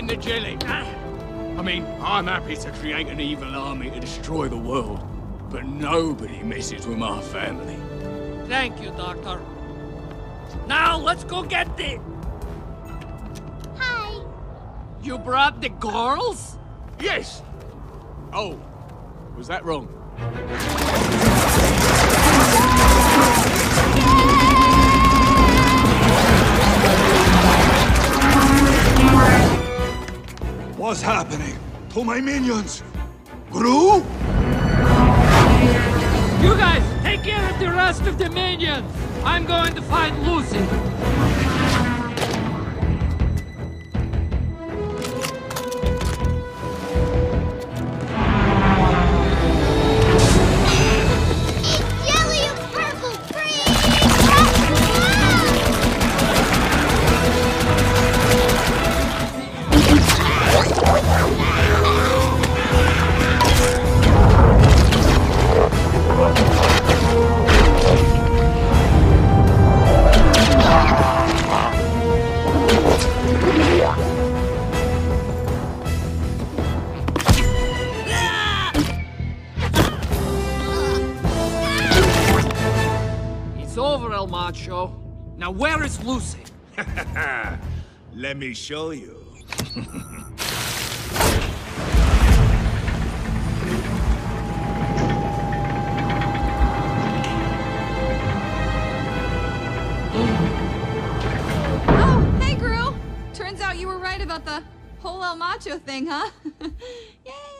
antidote in the jelly. I mean, I'm happy to create an evil army to destroy the world, but nobody messes with my family. Thank you, Doctor. Now, let's go get the... Hi. You brought the girls? Yes! Oh, was that wrong? What's happening to my minions? Gru? You guys, take care of the rest of the minions. I'm going to find Lucy. Over, El Macho. Now, where is Lucy? Let me show you. Oh, hey, Gru. Turns out you were right about the whole El Macho thing, huh?